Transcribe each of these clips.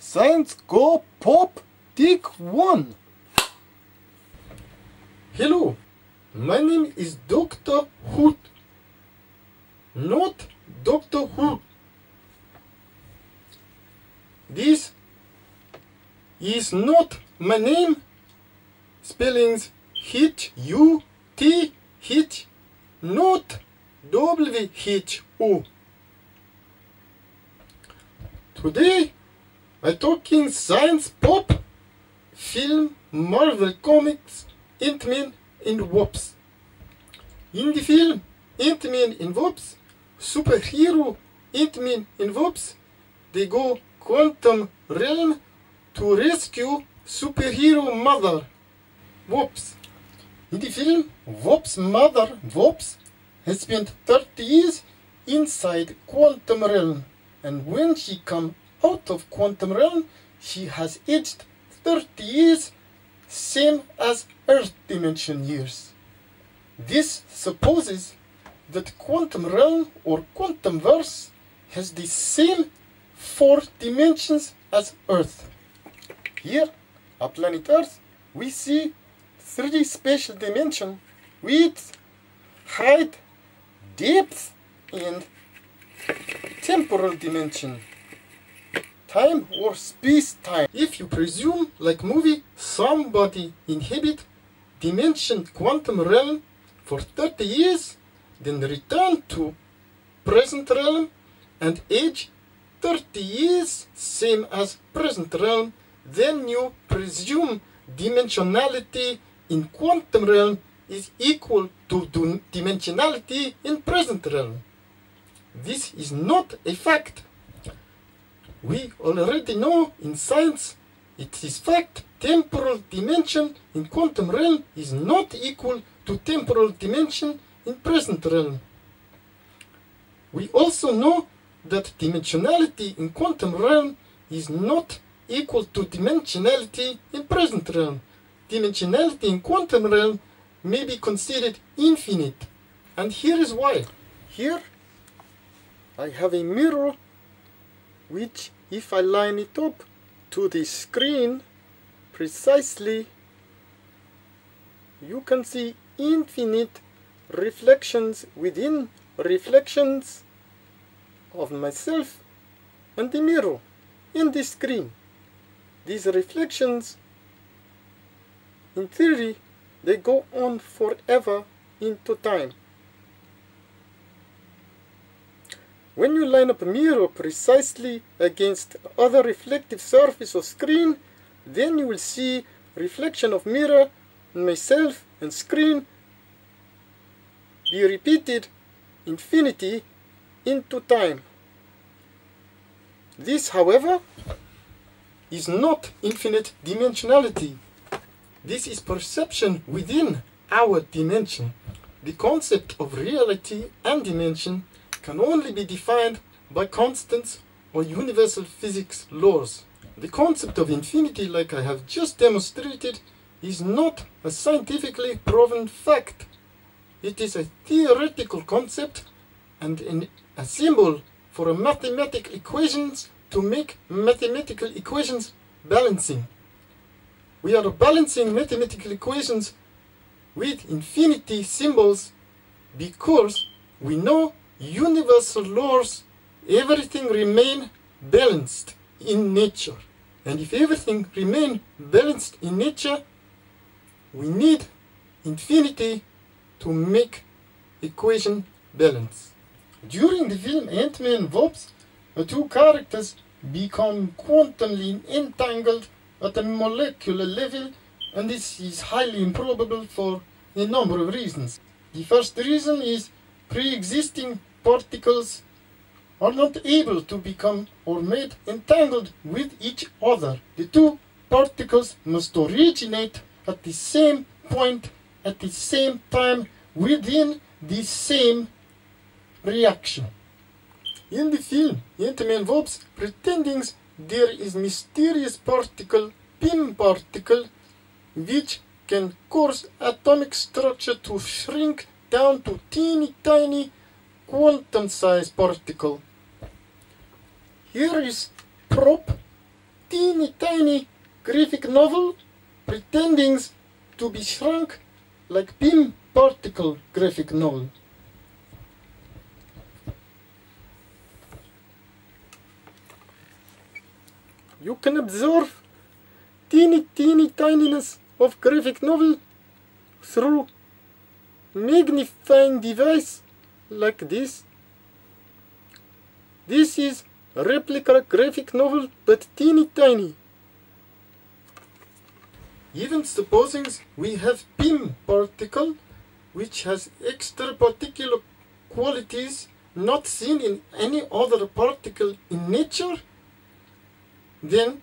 Science Go Pop Take 1 Hello, my name is Dr. Huth. Not Dr. Who. This is not my name. Spellings H U T H not W H O. Today I talking science pop, film, Marvel comics, Ant-Man and Wasp. In the film Ant-Man and Wasp, superhero Ant-Man and Wasp, they go quantum realm to rescue superhero mother Wasp. In the film, Wasp's mother Wasp has spent 30 years inside quantum realm and when she come out of quantum realm she has aged 30 years same as earth dimension years. This supposes that quantum realm or quantum verse has the same four dimensions as earth. Here on planet earth we see three spatial dimensions width height depth and temporal dimension time or space time if you presume like movie somebody inhabit dimension quantum realm for 30 years then return to present realm and age 30 years same as present realm then you presume dimensionality in quantum realm is equal to dimensionality in present realm this is not a fact. We already know in science it is fact temporal dimension in quantum realm is not equal to temporal dimension in present realm. We also know that dimensionality in quantum realm is not equal to dimensionality in present realm. Dimensionality in quantum realm may be considered infinite. And here is why. Here I have a mirror which if I line it up to the screen precisely you can see infinite reflections within reflections of myself and the mirror in the screen. These reflections in theory they go on forever into time. When you line up a mirror precisely against other reflective surface or screen, then you will see reflection of mirror, myself and screen be repeated infinity into time. This, however, is not infinite dimensionality. This is perception within our dimension. The concept of reality and dimension can only be defined by constants or universal physics laws. The concept of infinity, like I have just demonstrated, is not a scientifically proven fact. It is a theoretical concept and an, a symbol for a mathematical equations to make mathematical equations balancing. We are balancing mathematical equations with infinity symbols because we know universal laws, everything remain balanced in nature. And if everything remain balanced in nature, we need infinity to make equation balance. During the film Ant-Man Wasp, the two characters become quantumly entangled at a molecular level and this is highly improbable for a number of reasons. The first reason is pre-existing particles are not able to become or made entangled with each other. The two particles must originate at the same point at the same time within the same reaction. In the film, Ant-Man pretending there is mysterious particle, Pym particle, which can cause atomic structure to shrink down to teeny tiny quantum size particle. Here is prop teeny tiny graphic novel pretending to be shrunk like Pym particle graphic novel. You can observe teeny teeny tininess of graphic novel through magnifying device like this. This is replica graphic novel but teeny tiny. Even supposing we have Pym particle which has extra particular qualities not seen in any other particle in nature, then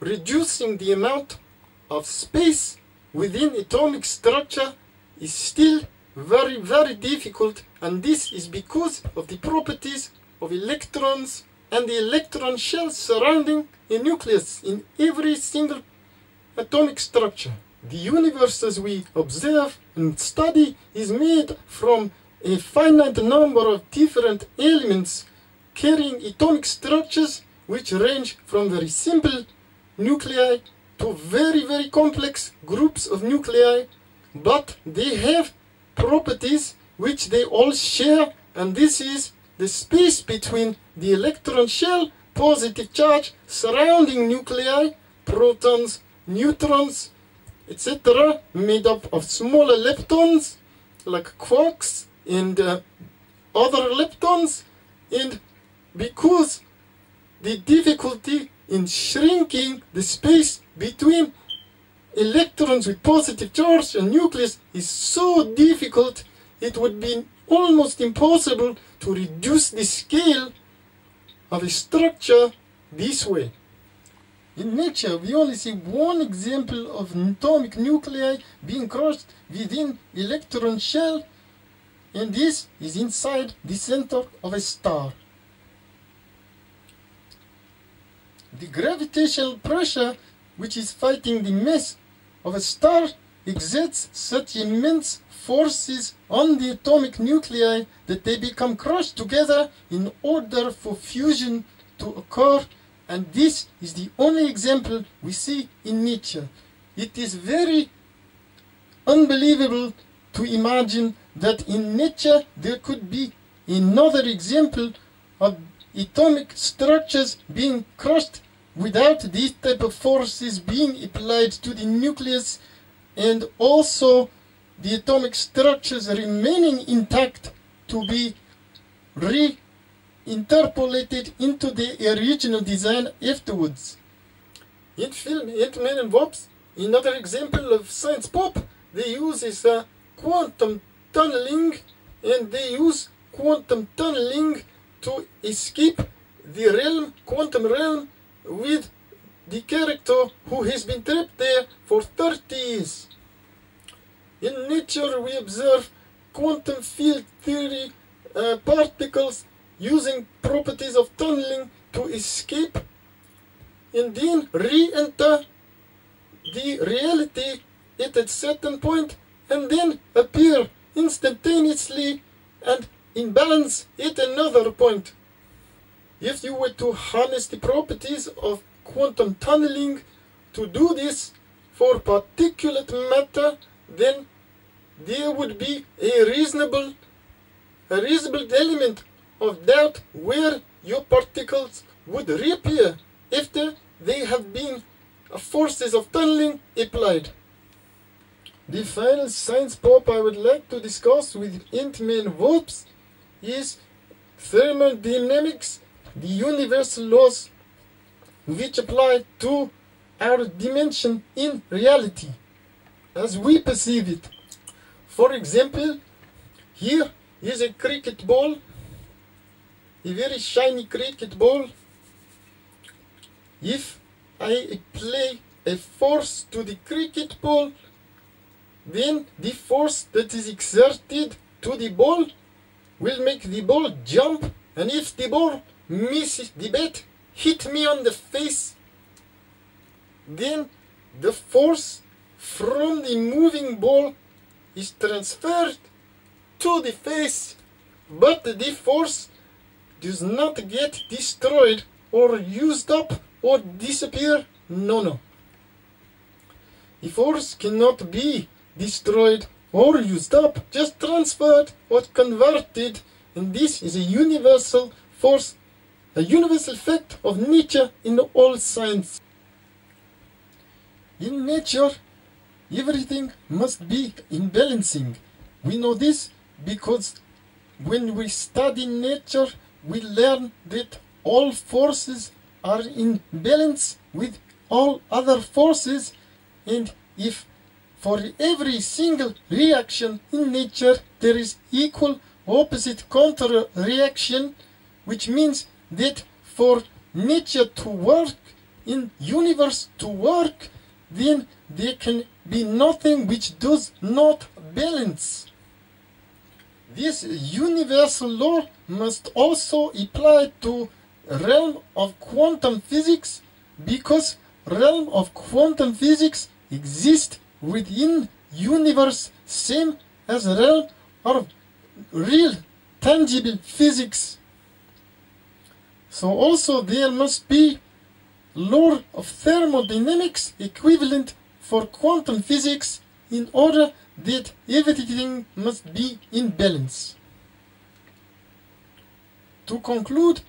reducing the amount of space within atomic structure is still very very difficult and this is because of the properties of electrons and the electron shells surrounding a nucleus in every single atomic structure. The universe as we observe and study is made from a finite number of different elements carrying atomic structures which range from very simple nuclei to very very complex groups of nuclei but they have properties which they all share and this is the space between the electron shell positive charge surrounding nuclei protons neutrons etc made up of smaller leptons like quarks and uh, other leptons. And because the difficulty in shrinking the space between electrons with positive charge and nucleus is so difficult it would be almost impossible to reduce the scale of a structure this way. In nature, we only see one example of atomic nuclei being crushed within electron shell and this is inside the center of a star. The gravitational pressure which is fighting the mass of a star exerts such immense forces on the atomic nuclei that they become crushed together in order for fusion to occur and this is the only example we see in nature. It is very unbelievable to imagine that in nature there could be another example of atomic structures being crushed without these type of forces being applied to the nucleus and also the atomic structures remaining intact to be reinterpolated into the original design afterwards. In film Ant-Man and Wasp, another example of science pop, they use is uh, quantum tunneling and they use quantum tunneling to escape the realm, quantum realm with the character who has been trapped there for 30 years. In nature we observe quantum field theory uh, particles using properties of tunneling to escape and then re-enter the reality at a certain point and then appear instantaneously and in balance at another point. If you were to harness the properties of quantum tunneling to do this for particulate matter, then there would be a reasonable, a reasonable element of doubt where your particles would reappear after they have been uh, forces of tunneling applied. The final science pop I would like to discuss with Ant-Man Wasp is thermodynamics the universal laws which apply to our dimension in reality as we perceive it. For example, here is a cricket ball, a very shiny cricket ball. If I apply a force to the cricket ball, then the force that is exerted to the ball will make the ball jump and if the ball misses the bat, hit me on the face, then the force from the moving ball is transferred to the face, but the force does not get destroyed or used up or disappear? No, no. The force cannot be destroyed or used up, just transferred or converted. And this is a universal force, a universal fact of nature in all science. In nature, everything must be in balancing. We know this because when we study nature, we learn that all forces are in balance with all other forces and if for every single reaction in nature there is equal opposite counter reaction which means that for nature to work in universe to work then there can be nothing which does not balance. This universal law must also apply to realm of quantum physics because realm of quantum physics exist within universe same as realm of real tangible physics so also there must be law of thermodynamics equivalent for quantum physics in order that everything must be in balance. To conclude,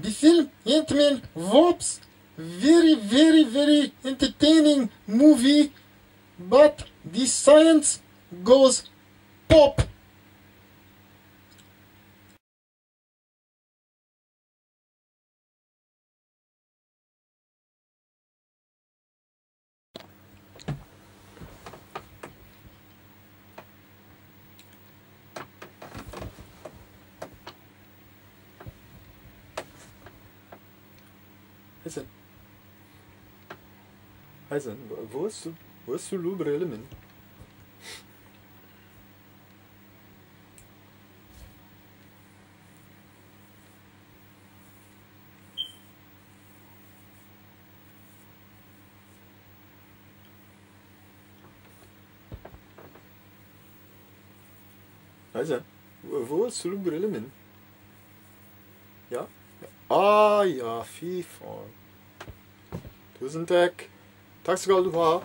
the film Ant-Man Wasp very very very entertaining movie but the science goes pop Ist er? Also, wo ist du? Wo ist du Lubre Element? Also, wo ist Lubre Element? Ja? Ah ja, FIFA. 좋은 선택 닥스가드 화